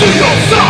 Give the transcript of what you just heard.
to your